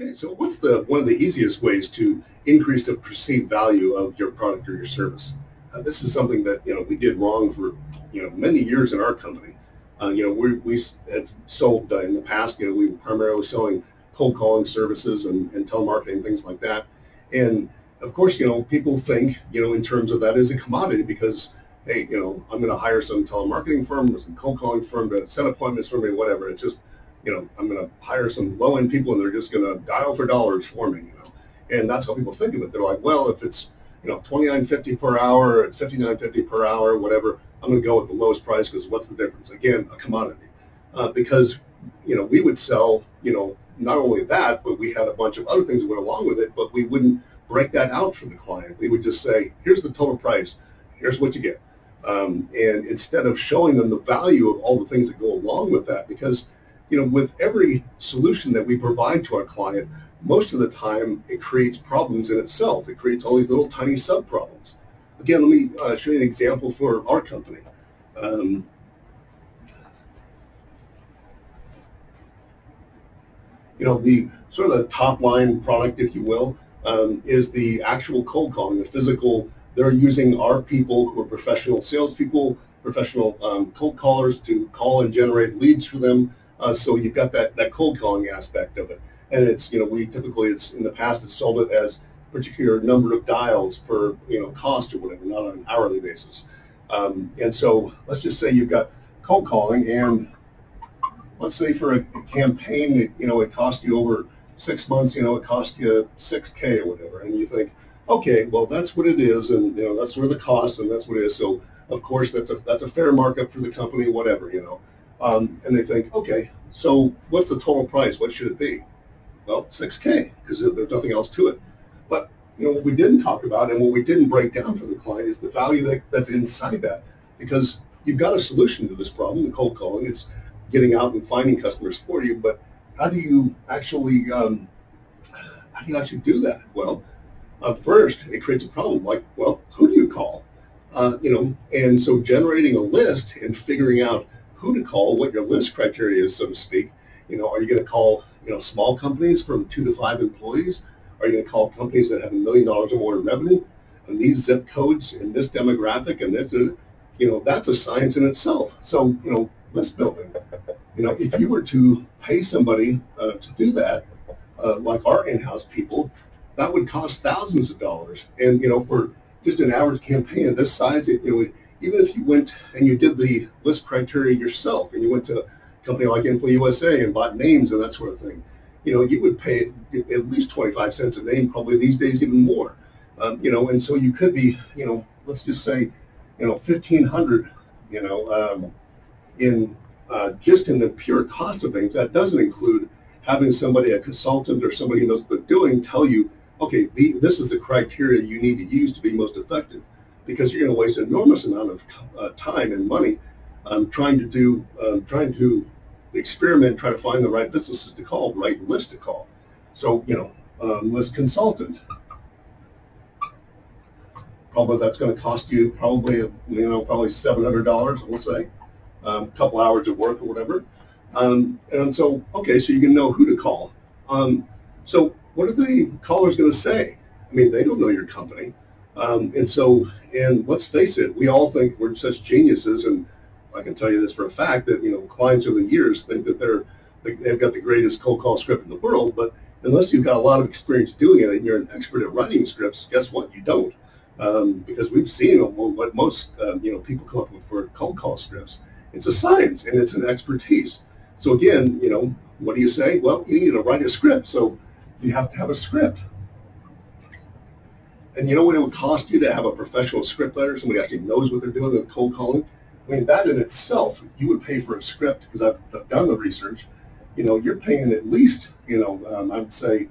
Okay, so what's the one of the easiest ways to increase the perceived value of your product or your service? Uh, this is something that you know we did wrong for you know many years in our company. Uh, you know we we had sold uh, in the past. You know we were primarily selling cold calling services and, and telemarketing things like that. And of course, you know people think you know in terms of that as a commodity because hey, you know I'm going to hire some telemarketing firm or some cold calling firm to set appointments for me, whatever. It's just you know, I'm going to hire some low end people and they're just going to dial for dollars for me, you know. And that's how people think of it. They're like, well, if it's, you know, 29.50 per hour, it's 59.50 per hour, whatever, I'm going to go with the lowest price because what's the difference? Again, a commodity. Uh, because, you know, we would sell, you know, not only that, but we had a bunch of other things that went along with it, but we wouldn't break that out for the client. We would just say, here's the total price, here's what you get. Um, and instead of showing them the value of all the things that go along with that, because you know, with every solution that we provide to our client, most of the time it creates problems in itself. It creates all these little tiny sub-problems. Again, let me uh, show you an example for our company. Um, you know, the sort of the top line product, if you will, um, is the actual cold calling, the physical. They're using our people who are professional salespeople, professional um, cold callers to call and generate leads for them uh, so you've got that, that cold calling aspect of it. And it's, you know, we typically, it's in the past, it's sold it as particular number of dials per, you know, cost or whatever, not on an hourly basis. Um, and so let's just say you've got cold calling and let's say for a, a campaign, you know, it cost you over six months, you know, it cost you 6K or whatever. And you think, okay, well, that's what it is. And, you know, that's where the cost and that's what it is. So of course, that's a, that's a fair markup for the company, whatever, you know. Um, and they think, okay, so what's the total price? What should it be? Well, 6K, because there's nothing else to it. But you know what we didn't talk about and what we didn't break down for the client is the value that, that's inside that. Because you've got a solution to this problem, the cold calling. It's getting out and finding customers for you. But how do you actually um, how do you actually do that? Well, uh, first it creates a problem. Like, well, who do you call? Uh, you know, and so generating a list and figuring out who to call, what your list criteria is, so to speak. You know, are you going to call, you know, small companies from two to five employees? Are you going to call companies that have a million dollars or more in revenue? And these zip codes and this demographic and this, you know, that's a science in itself. So, you know, list building. You know, if you were to pay somebody uh, to do that, uh, like our in-house people, that would cost thousands of dollars. And, you know, for just an average campaign of this size, it, you know, even if you went and you did the list criteria yourself and you went to a company like InfoUSA and bought names and that sort of thing, you know, you would pay at least 25 cents a name, probably these days even more. Um, you know, and so you could be, you know, let's just say, you know, 1500 you know, um, in uh, just in the pure cost of things. That doesn't include having somebody, a consultant or somebody who knows what they're doing, tell you, okay, the, this is the criteria you need to use to be most effective because you're going to waste an enormous amount of uh, time and money um, trying to do, um, trying to experiment, try to find the right businesses to call, right list to call. So, you know, um, list consultant. Probably that's going to cost you probably, you know, probably $700, we'll say, a um, couple hours of work or whatever. Um, and so, okay, so you can know who to call. Um, so what are the callers going to say? I mean, they don't know your company. Um, and so, and let's face it, we all think we're such geniuses, and I can tell you this for a fact that you know clients over the years think that they're they've got the greatest cold call script in the world, but unless you've got a lot of experience doing it and you're an expert at writing scripts, guess what? You don't, um, because we've seen what most um, you know people come up with for cold call scripts. It's a science and it's an expertise. So again, you know, what do you say? Well, you need to write a script. So you have to have a script. And you know what it would cost you to have a professional scriptwriter, somebody actually knows what they're doing with cold calling? I mean, that in itself, you would pay for a script because I've, I've, done the research. You know, you're paying at least, you know, um, I would say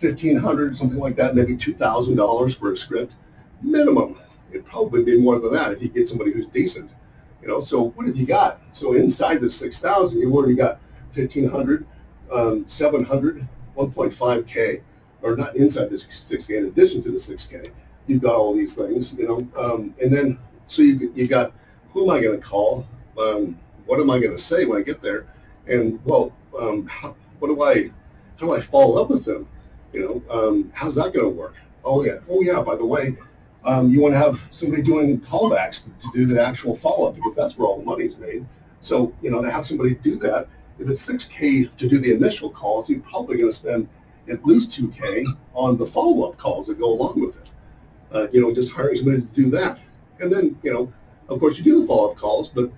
1500 something like that, maybe $2,000 for a script minimum. It'd probably be more than that if you get somebody who's decent. You know, so what have you got? So inside the 6,000, you already got 1,500, um, 700, 1.5K or not inside this 6K, in addition to the 6K, you've got all these things, you know, um, and then so you you got who am I going to call? Um, what am I going to say when I get there? And well, um, how, what do I? how do I follow up with them? You know, um, how's that going to work? Oh yeah, oh yeah. By the way, um, you want to have somebody doing callbacks to, to do the actual follow-up because that's where all the money's made. So you know, to have somebody do that, if it's 6K to do the initial calls, you're probably going to spend at least 2K on the follow-up calls that go along with it. Uh, you know, just hiring somebody to do that. And then, you know, of course you do the follow-up calls, but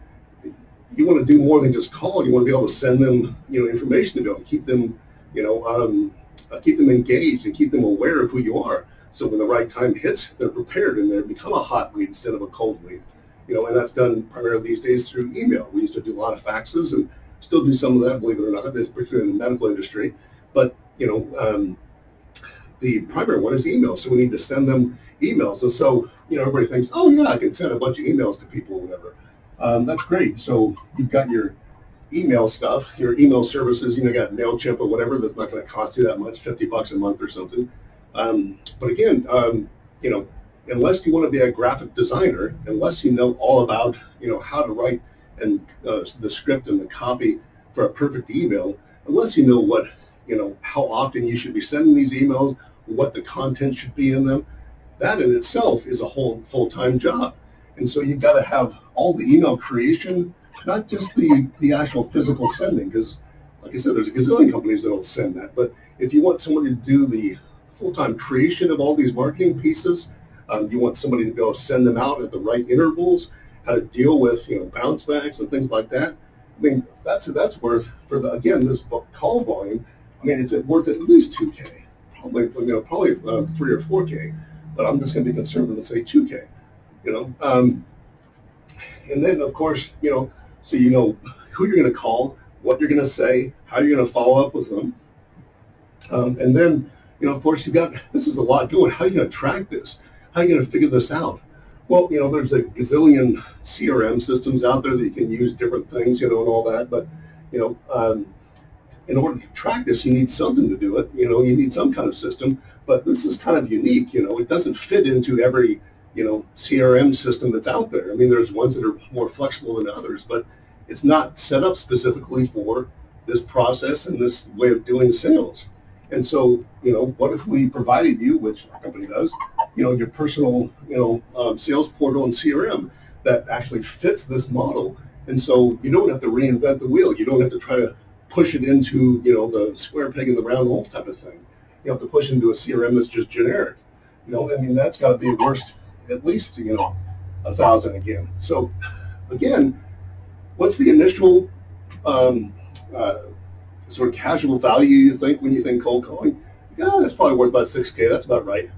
you want to do more than just call. You want to be able to send them, you know, information to be able to keep them, you know, um, uh, keep them engaged and keep them aware of who you are. So when the right time hits, they're prepared and they become a hot lead instead of a cold lead. You know, and that's done primarily these days through email. We used to do a lot of faxes and still do some of that, believe it or not, particularly in the medical industry. But, you know, um, the primary one is email. So we need to send them emails. And so, you know, everybody thinks, oh yeah, I can send a bunch of emails to people or whatever. Um, that's great. So you've got your email stuff, your email services, you know, got MailChimp or whatever that's not going to cost you that much, 50 bucks a month or something. Um, but again, um, you know, unless you want to be a graphic designer, unless you know all about, you know, how to write and uh, the script and the copy for a perfect email, unless you know what, you know, how often you should be sending these emails, what the content should be in them, that in itself is a whole full-time job. And so you've got to have all the email creation, not just the, the actual physical sending, because like I said, there's a gazillion companies that will send that. But if you want somebody to do the full-time creation of all these marketing pieces, um, you want somebody to be able to send them out at the right intervals, how to deal with you know bounce backs and things like that. I mean, that's that's worth for the again this call volume. I mean, it's worth at least 2K, probably you know probably uh, three or 4K, but I'm just going to be conservative and say 2K. You know, um, and then of course you know so you know who you're going to call, what you're going to say, how you're going to follow up with them, um, and then you know of course you've got this is a lot going. How are you going to track this? How are you going to figure this out? Well, you know, there's a gazillion CRM systems out there that you can use different things, you know, and all that. But, you know, um, in order to track this, you need something to do it. You know, you need some kind of system. But this is kind of unique. You know, it doesn't fit into every, you know, CRM system that's out there. I mean, there's ones that are more flexible than others, but it's not set up specifically for this process and this way of doing sales. And so, you know, what if we provided you, which our company does, you know, your personal, you know, um, sales portal and CRM that actually fits this model. And so you don't have to reinvent the wheel. You don't have to try to push it into, you know, the square peg in the round hole type of thing. You have to push into a CRM that's just generic. You know, I mean, that's got to be worth at least, you know, a thousand again. So again, what's the initial um, uh, sort of casual value you think when you think cold calling? Yeah, that's probably worth about 6K. That's about right.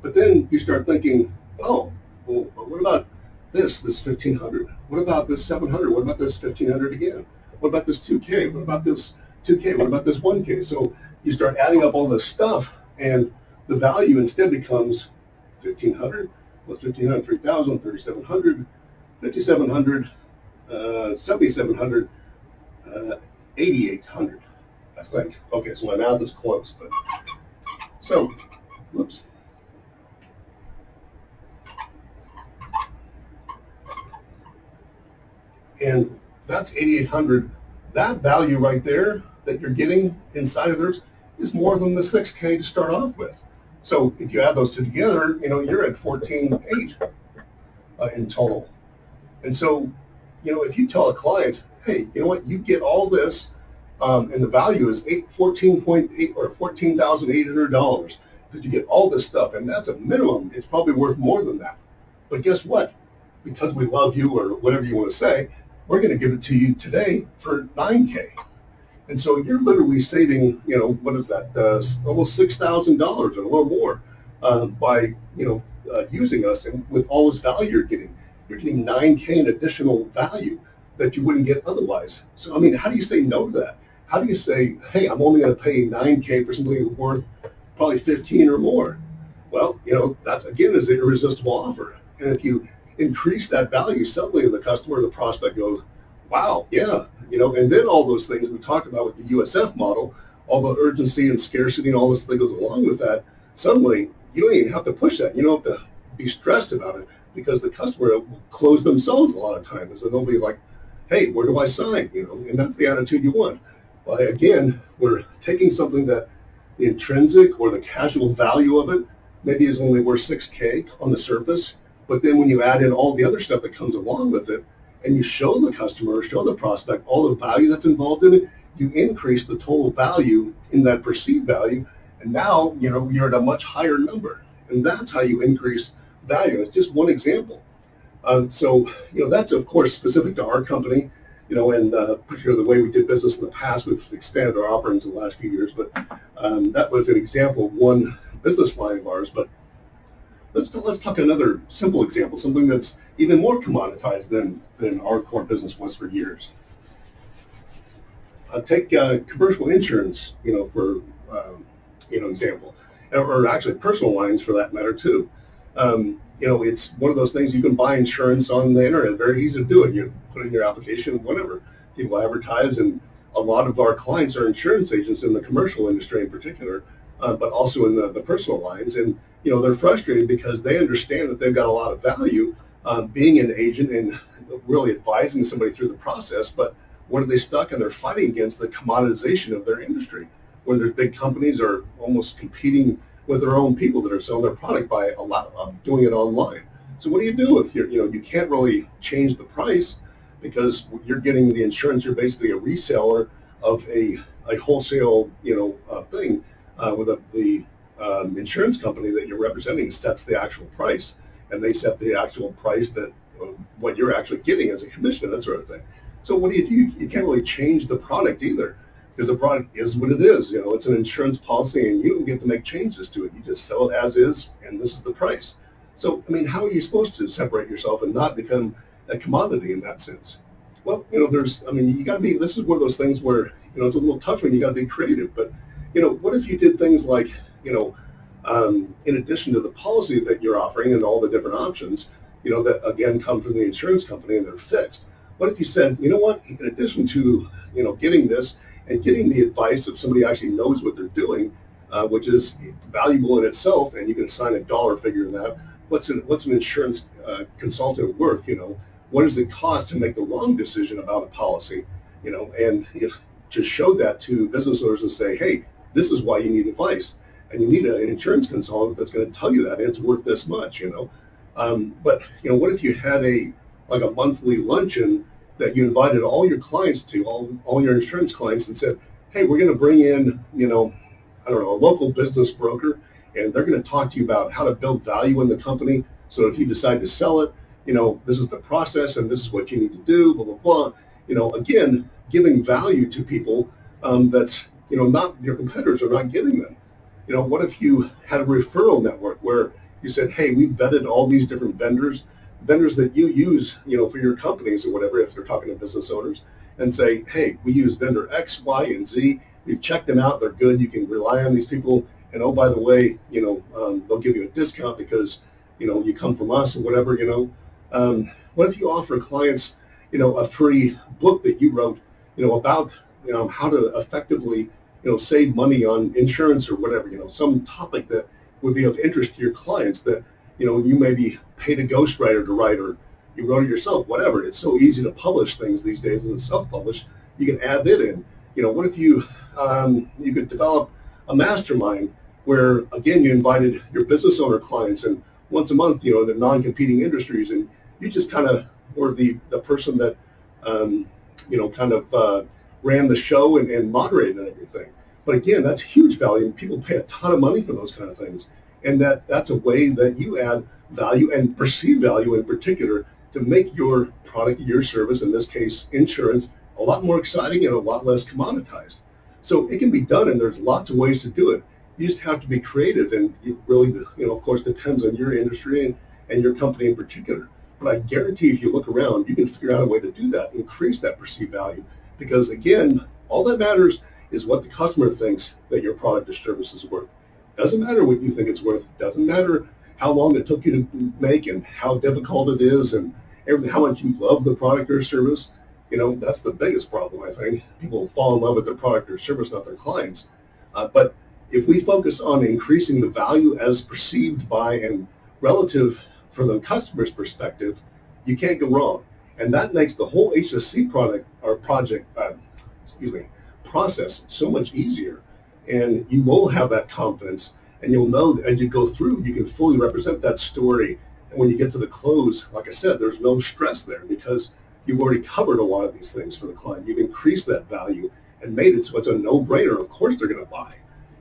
But then you start thinking, oh, well, what about this, this 1500? What about this 700? What about this 1500 again? What about this 2K? What about this 2K? What about this 1K? So you start adding up all this stuff, and the value instead becomes 1500 plus 1500, 3000, 3700, 5700, uh, 7700, uh, 8800, I think. Okay, so my math is close, but so, whoops. And that's 8,800. That value right there that you're getting inside of theirs is more than the 6K to start off with. So if you add those two together, you know, you're at 14.8 uh, in total. And so, you know, if you tell a client, hey, you know what, you get all this, um, and the value is 14.8 or $14,800 because you get all this stuff, and that's a minimum. It's probably worth more than that. But guess what? Because we love you or whatever you want to say, we're going to give it to you today for 9K. And so you're literally saving, you know, what is that, uh, almost $6,000 or a little more uh, by, you know, uh, using us and with all this value you're getting. You're getting 9K in additional value that you wouldn't get otherwise. So, I mean, how do you say no to that? How do you say, hey, I'm only going to pay 9K for something worth probably 15 or more? Well, you know, that's, again, is an irresistible offer. And if you increase that value, suddenly the customer, the prospect goes, wow, yeah, you know, and then all those things we talked about with the USF model, all the urgency and scarcity and all this that goes along with that, suddenly you don't even have to push that. You don't have to be stressed about it because the customer will close themselves a lot of times and they'll be like, hey, where do I sign? You know, and that's the attitude you want. Well, again, we're taking something that the intrinsic or the casual value of it maybe is only worth 6K on the surface. But then when you add in all the other stuff that comes along with it, and you show the customer, show the prospect all the value that's involved in it, you increase the total value in that perceived value. And now, you know, you're at a much higher number. And that's how you increase value. It's just one example. Um, so, you know, that's of course specific to our company, you know, and uh, particularly the way we did business in the past. We've expanded our offerings in the last few years, but um, that was an example of one business line of ours. But let's let's talk another simple example, something that's even more commoditized than than our core business was for years. Uh, take uh, commercial insurance, you know, for um, you know example, or actually personal lines for that matter too. Um, you know, it's one of those things you can buy insurance on the internet. Very easy to do it. You put in your application, whatever. People advertise, and a lot of our clients are insurance agents in the commercial industry in particular, uh, but also in the, the personal lines. And you know, they're frustrated because they understand that they've got a lot of value uh, being an agent and really advising somebody through the process. But what are they stuck? in? they're fighting against the commoditization of their industry, where their big companies are almost competing with their own people that are selling their product by a lot of doing it online. So what do you do if you're, you know, you can't really change the price because you're getting the insurance. You're basically a reseller of a, a wholesale, you know, uh, thing uh, with a, the um, insurance company that you're representing sets the actual price, and they set the actual price that uh, what you're actually getting as a commission, that sort of thing. So what do you do? You can't really change the product either because the product is what it is. You know, it's an insurance policy, and you don't get to make changes to it. You just sell it as is, and this is the price. So, I mean, how are you supposed to separate yourself and not become a commodity in that sense? Well, you know, there's, I mean, you got to be. This is one of those things where you know it's a little tough when you got to be creative. But you know, what if you did things like, you know, um, in addition to the policy that you're offering and all the different options, you know, that again come from the insurance company and they're fixed. What if you said, you know what, in addition to, you know, getting this, and getting the advice of somebody actually knows what they're doing, uh, which is valuable in itself, and you can assign a dollar figure to that. What's an, what's an insurance uh, consultant worth? You know, what does it cost to make the wrong decision about a policy? You know, and if just show that to business owners and say, hey, this is why you need advice, and you need an insurance consultant that's going to tell you that it's worth this much. You know, um, but you know, what if you had a like a monthly luncheon that you invited all your clients to, all, all your insurance clients, and said, hey, we're going to bring in, you know, I don't know, a local business broker, and they're going to talk to you about how to build value in the company. So if you decide to sell it, you know, this is the process, and this is what you need to do, blah, blah, blah. You know, again, giving value to people um, that's, you know, not your competitors are not giving them. You know, what if you had a referral network where you said, hey, we vetted all these different vendors vendors that you use, you know, for your companies or whatever, if they're talking to business owners, and say, hey, we use vendor X, Y, and Z. We've checked them out. They're good. You can rely on these people. And oh, by the way, you know, um, they'll give you a discount because, you know, you come from us or whatever, you know. Um, what if you offer clients, you know, a free book that you wrote, you know, about, you know, how to effectively, you know, save money on insurance or whatever, you know, some topic that would be of interest to your clients that you know, you maybe paid a ghostwriter to write or you wrote it yourself, whatever. It's so easy to publish things these days and self-publish. You can add that in. You know, what if you um, you could develop a mastermind where again you invited your business owner clients and once a month, you know, they're non-competing industries and you just kind of were the the person that um, you know kind of uh, ran the show and, and moderated and everything. But again, that's huge value and people pay a ton of money for those kind of things and that that's a way that you add value and perceived value in particular to make your product, your service, in this case, insurance, a lot more exciting and a lot less commoditized. So it can be done, and there's lots of ways to do it. You just have to be creative, and it really, you know, of course, depends on your industry and, and your company in particular. But I guarantee if you look around, you can figure out a way to do that, increase that perceived value. Because again, all that matters is what the customer thinks that your product or service is worth. Doesn't matter what you think it's worth. Doesn't matter how long it took you to make and how difficult it is and everything, how much you love the product or service. You know, that's the biggest problem, I think. People fall in love with their product or service, not their clients. Uh, but if we focus on increasing the value as perceived by and relative from the customer's perspective, you can't go wrong. And that makes the whole HSC product or project, uh, excuse me, process so much easier. And you will have that confidence and you'll know as you go through, you can fully represent that story. And when you get to the close, like I said, there's no stress there because you've already covered a lot of these things for the client. You've increased that value and made it so it's a no-brainer. Of course they're going to buy.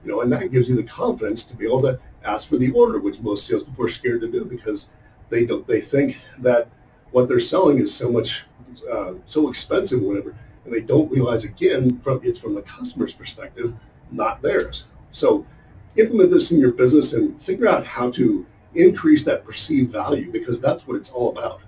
You know, and that gives you the confidence to be able to ask for the order, which most salespeople are scared to do because they don't. They think that what they're selling is so much, uh, so expensive, whatever, and they don't realize again from it's from the customer's perspective, not theirs. So implement this in your business and figure out how to increase that perceived value because that's what it's all about.